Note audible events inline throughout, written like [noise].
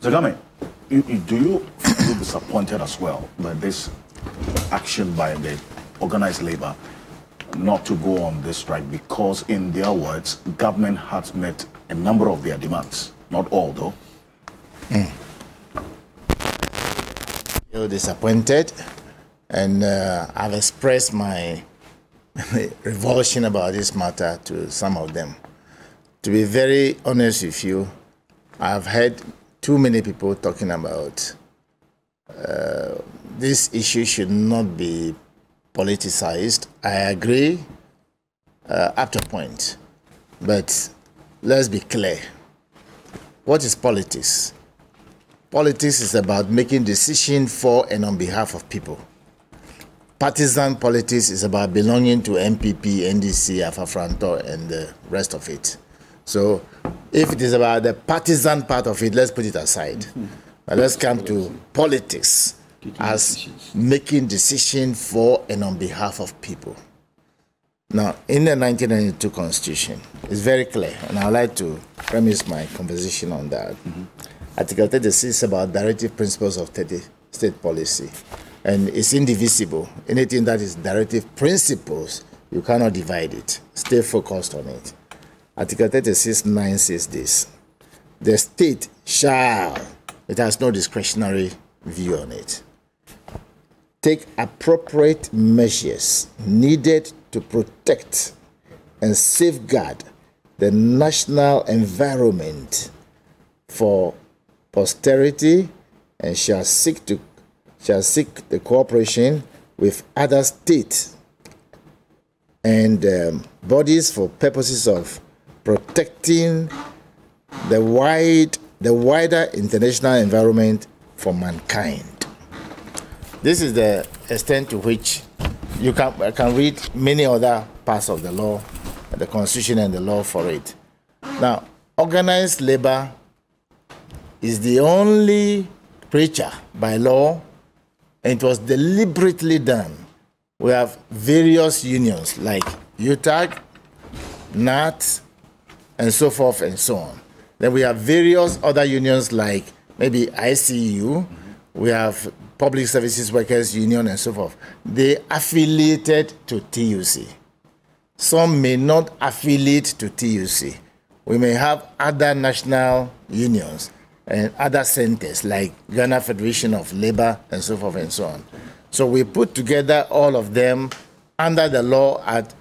Zagame, you, you, do you feel disappointed as well that this action by the organized labor not to go on this strike because, in their words, government has met a number of their demands, not all though? Mm. Feel disappointed, and uh, I've expressed my [laughs] revulsion about this matter to some of them. To be very honest with you, I've heard too many people talking about uh, this issue should not be politicized. I agree uh, up to a point. But let's be clear. What is politics? Politics is about making decisions for and on behalf of people. Partisan politics is about belonging to NPP, NDC, Afafranto, and the rest of it. So if it is about the partisan part of it, let's put it aside. Mm -hmm. Let's come to politics as making decisions for and on behalf of people. Now, in the 1992 Constitution, it's very clear, and I'd like to premise my conversation on that. Mm -hmm. Article 36 is about directive principles of state policy, and it's indivisible. Anything that is directive principles, you cannot divide it. Stay focused on it. Article 36 9 says this. The state shall, it has no discretionary view on it take appropriate measures needed to protect and safeguard the national environment for posterity and shall seek to shall seek the cooperation with other states and um, bodies for purposes of protecting the wide the wider international environment for mankind this is the extent to which you can, can read many other parts of the law, the constitution and the law for it. Now, organized labor is the only preacher by law, and it was deliberately done. We have various unions like UTAG, NAT, and so forth and so on. Then we have various other unions like maybe ICU, we have Public Services Workers Union and so forth, they affiliated to TUC. Some may not affiliate to TUC. We may have other national unions and other centers like Ghana Federation of Labor and so forth and so on. So we put together all of them under the law Act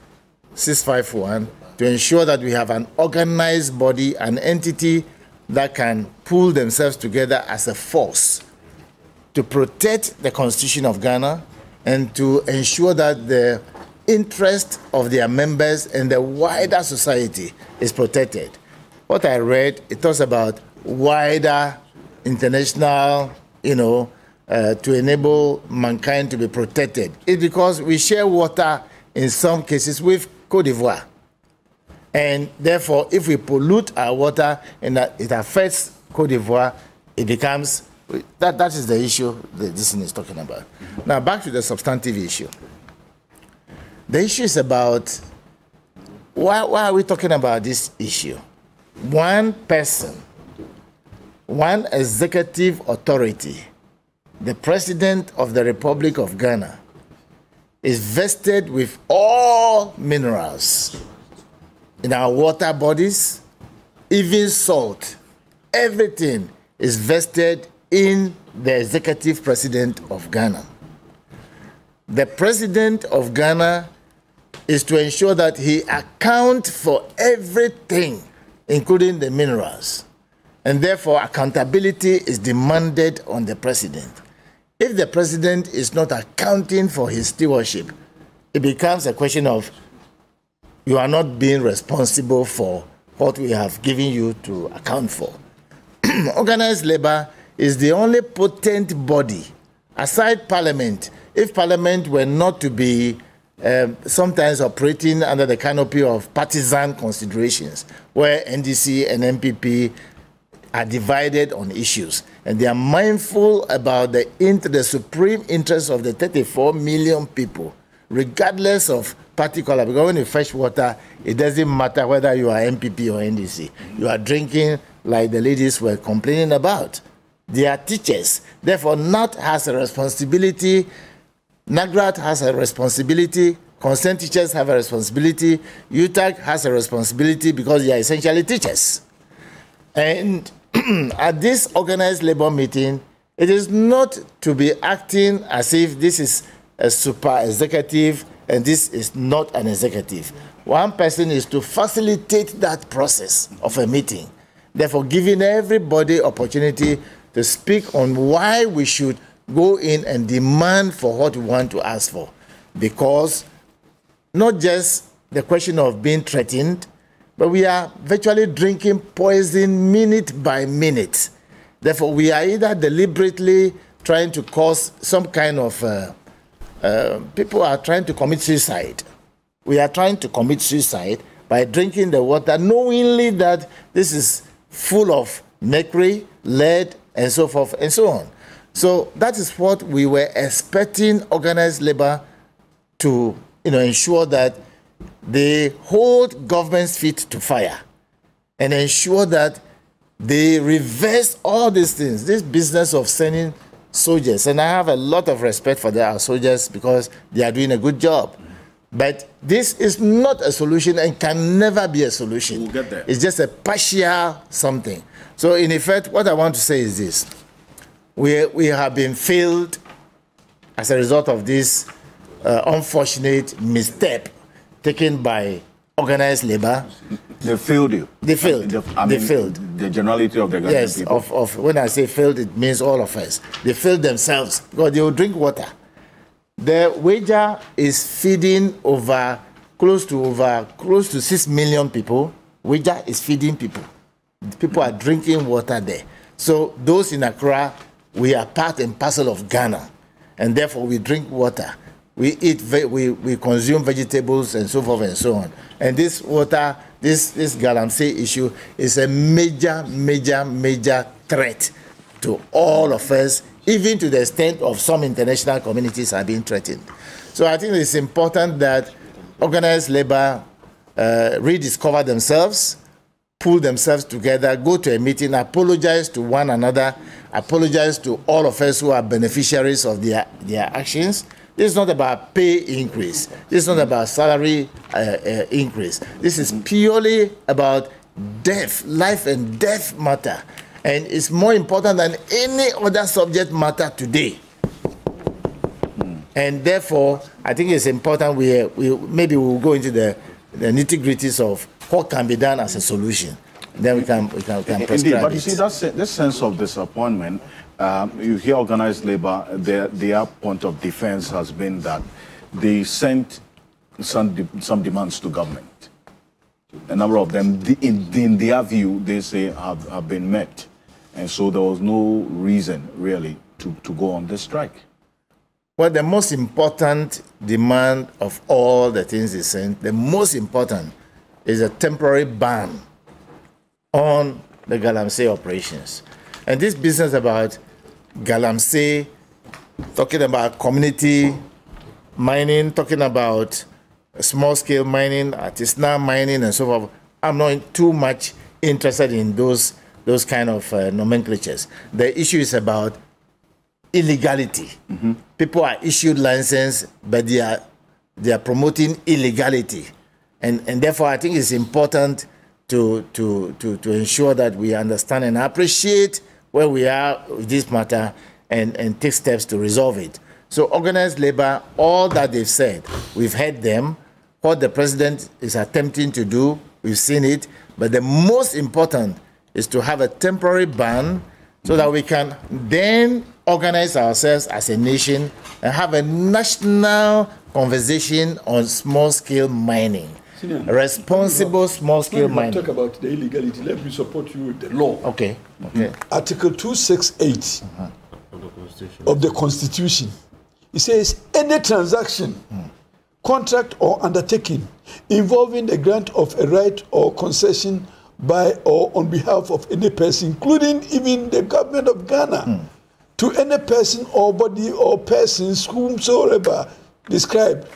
651 to ensure that we have an organized body, an entity that can pull themselves together as a force to protect the Constitution of Ghana and to ensure that the interest of their members and the wider society is protected. What I read, it talks about wider international, you know, uh, to enable mankind to be protected. It's because we share water in some cases with Cote d'Ivoire. And therefore, if we pollute our water and it affects Cote d'Ivoire, it becomes that, that is the issue that this is talking about. Now, back to the substantive issue. The issue is about why, why are we talking about this issue? One person, one executive authority, the President of the Republic of Ghana, is vested with all minerals in our water bodies, even salt, everything is vested in the executive president of Ghana. The president of Ghana is to ensure that he account for everything, including the minerals. And therefore, accountability is demanded on the president. If the president is not accounting for his stewardship, it becomes a question of you are not being responsible for what we have given you to account for. [clears throat] Organized labor is the only potent body, aside Parliament. If Parliament were not to be uh, sometimes operating under the canopy of partisan considerations, where NDC and NPP are divided on issues, and they are mindful about the, the supreme interest of the 34 million people, regardless of party color. Because when you fetch water, it doesn't matter whether you are NPP or NDC. You are drinking like the ladies were complaining about They are teachers. Therefore, NAT has a responsibility, NAGRAT has a responsibility, concerned teachers have a responsibility, UTAG has a responsibility because they are essentially teachers. And [clears throat] at this organized labor meeting, it is not to be acting as if this is a super executive and this is not an executive. One person is to facilitate that process of a meeting, therefore giving everybody opportunity to speak on why we should go in and demand for what we want to ask for. Because not just the question of being threatened, but we are virtually drinking poison minute by minute. Therefore, we are either deliberately trying to cause some kind of uh, uh, people are trying to commit suicide. We are trying to commit suicide by drinking the water, knowingly that this is full of mercury, lead, and so forth and so on. So that is what we were expecting organized labor to you know, ensure that they hold government's feet to fire and ensure that they reverse all these things. This business of sending soldiers, and I have a lot of respect for our soldiers because they are doing a good job. But this is not a solution and can never be a solution. We'll get there. It's just a partial something. So, in effect, what I want to say is this we, we have been failed as a result of this uh, unfortunate misstep taken by organized labor. They failed you. They failed. The, I they mean, failed. The generality of the Ghanaian Yes, people. of, of when I say failed, it means all of us. They failed themselves because they will drink water. The Weija is feeding over close to over close to six million people. Weija is feeding people. People are drinking water there. So those in Accra, we are part and parcel of Ghana, and therefore we drink water. We eat, we, we consume vegetables and so forth and so on. And this water, this this galamsey issue is a major, major, major threat to all of us, even to the extent of some international communities are being threatened. So I think it's important that organized labor uh, rediscover themselves, pull themselves together, go to a meeting, apologize to one another, apologize to all of us who are beneficiaries of their, their actions. This is not about pay increase. This is not about salary uh, uh, increase. This is purely about death, life and death matter. And it's more important than any other subject matter today. And therefore, I think it's important we, we maybe we'll go into the, the nitty gritties of what can be done as a solution. Then we can we can, we can Indeed, but you see, that this sense of disappointment, um, you hear organized labor, their, their point of defense has been that they sent some, de- some demands to government. A number of them, in, in their view, they say have, have been met. And so there was no reason, really, to, to go on the strike. Well, the most important demand of all the things they sent, the most important is a temporary ban on the Galamsey operations. And this business about Galamsey, talking about community mining, talking about small scale mining, artisanal mining, and so forth, I'm not too much interested in those, those kind of uh, nomenclatures. The issue is about illegality. People are issued license, but they are they are promoting illegality, and and therefore I think it's important to to to to ensure that we understand and appreciate where we are with this matter, and and take steps to resolve it. So organized labor, all that they've said, we've heard them. What the president is attempting to do, we've seen it. But the most important is to have a temporary ban so that we can then organize ourselves as a nation and have a national conversation on small scale mining. Senior. Responsible small scale When you mining. talk about the illegality, let me support you with the law. Okay, okay. Mm-hmm. Article 268 mm-hmm. of the Constitution. It says any transaction, mm. contract, or undertaking involving the grant of a right or concession by or on behalf of any person, including even the government of Ghana, mm. to any person or body or persons whomsoever described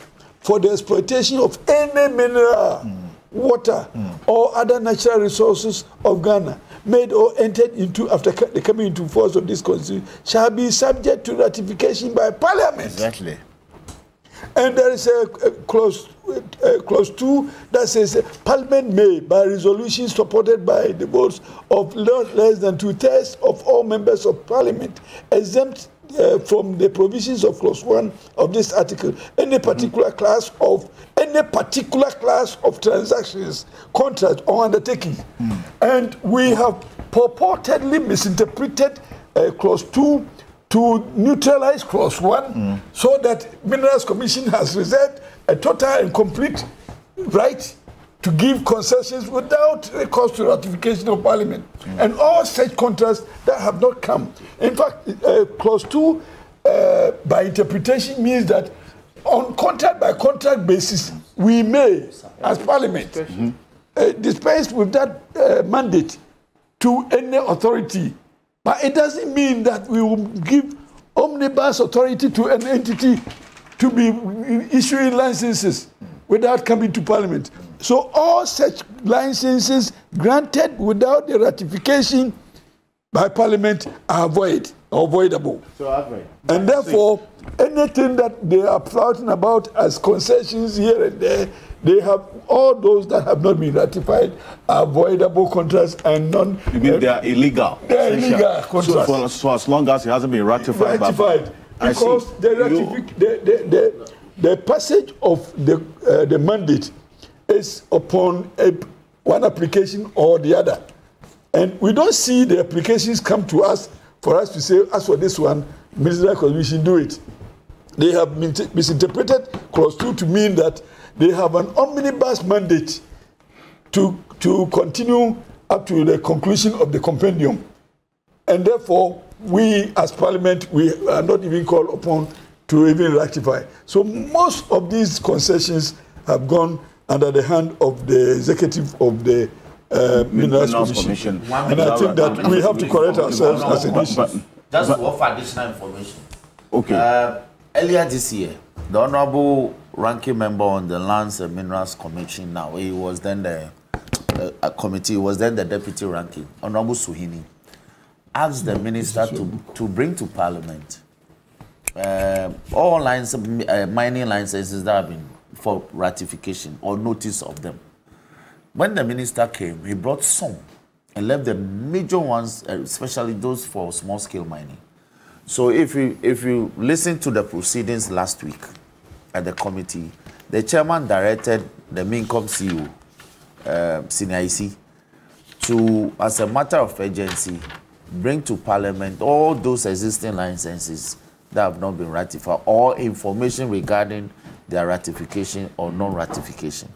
for the exploitation of any mineral, water, or other natural resources of Ghana made or entered into after the coming into force of this constitution shall be subject to ratification by parliament. Exactly. And there is a, a clause, uh, clause two that says Parliament may, by resolution supported by the votes of not less than two thirds of all members of Parliament, exempt uh, from the provisions of clause one of this article any particular mm. class of any particular class of transactions, contract or undertaking. Mm. And we have purportedly misinterpreted uh, clause two to neutralize clause one mm. so that Minerals Commission has reserved a total and complete right to give concessions without recourse to ratification of parliament. Mm. And all such contracts that have not come. In fact, uh, clause two, uh, by interpretation, means that on contract by contract basis, we may, as parliament, mm-hmm. uh, dispense with that uh, mandate to any authority but it doesn't mean that we will give omnibus authority to an entity to be issuing licenses without coming to parliament. So all such licenses granted without the ratification by parliament are void avoidable. voidable. So and therefore, anything that they are flouting about as concessions here and there they have all those that have not been ratified are voidable contracts and non. You mean uh, they are illegal? They are illegal contracts. So, for, so as long as it hasn't been ratified, ratified because the, ratific- the, the, the, the, passage of the uh, the mandate is upon a, one application or the other, and we don't see the applications come to us for us to say, as for this one, Ministerial Commission do it. They have misinterpreted clause two to mean that they have an omnibus mandate to, to continue up to the conclusion of the compendium. And therefore, we as parliament, we are not even called upon to even ratify. So most of these concessions have gone under the hand of the executive of the uh, Minerals Commission. Commission. And I think that we have to correct ourselves as a nation. Just to offer additional information. Okay. Uh, earlier this year, the Honorable ranking member on the Lands and Minerals Commission now. He was then the uh, committee, was then the deputy ranking, Honorable Suhuyini, asked the minister to, to bring to parliament uh, all lines, uh, mining licenses that have been for ratification or notice of them. When the minister came, he brought some and left the major ones, uh, especially those for small scale mining. So if you if you listen to the proceedings last week, at the committee, the chairman directed the Mincom CEO, uh, Sinaisi, to, as a matter of urgency, bring to Parliament all those existing licenses that have not been ratified or information regarding their ratification or non-ratification,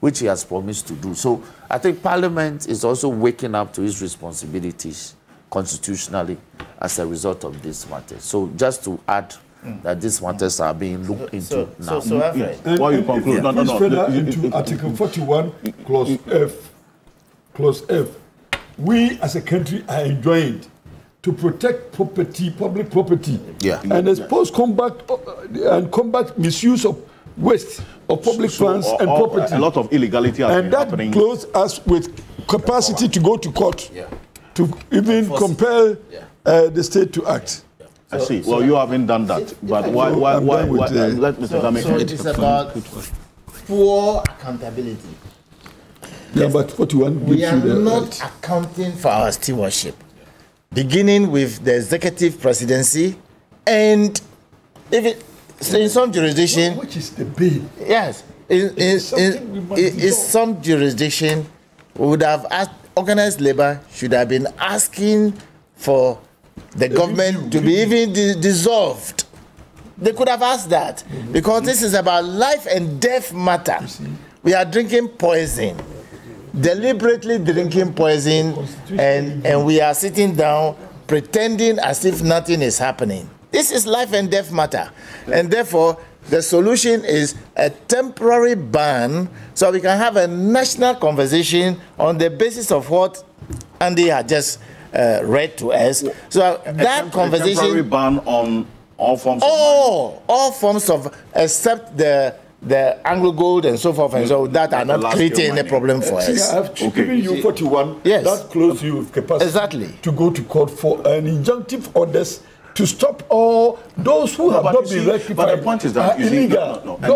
which he has promised to do. So I think Parliament is also waking up to its responsibilities constitutionally as a result of this matter. So just to add Mm. that these matters are being looked into so, now. So, so yes. and, While you conclude, yeah. no, no, no. further into Article 41, Clause F, Clause F, we as a country are enjoined to protect property, public property, yeah. and expose combat uh, and combat misuse of waste of public so, funds so, and uh, uh, property. A lot of illegality and that happening. clothes us with capacity to go to court, yeah. to even compel yeah. uh, the state to act. I see. Well, you haven't done that. But why, why, why, why, uh, let Mr. So, so it is about poor accountability. Yeah, but 41 We are not right. accounting for our stewardship, beginning with the executive presidency and if so in some jurisdiction. Which is the bill? Yes. In, in, in, in some jurisdiction, would have asked, organized labor should have been asking for the government to be even dissolved. They could have asked that because this is about life and death matter. We are drinking poison, deliberately drinking poison, and, and we are sitting down pretending as if nothing is happening. This is life and death matter. And therefore, the solution is a temporary ban so we can have a national conversation on the basis of what Andy had just uh, read to us. So uh, a that conversation. conversation. temporary ban on all forms all, of. Mining. All forms of, except the the AngloGold and so forth and so mm. that are not creating any problem for us. Yeah, I've okay. given you 41. Yes. That closes you with capacity exactly. to go to court for an injunctive orders to stop all those who have not been see, rectified. But the point is that ah, illegal. See, no, no, no.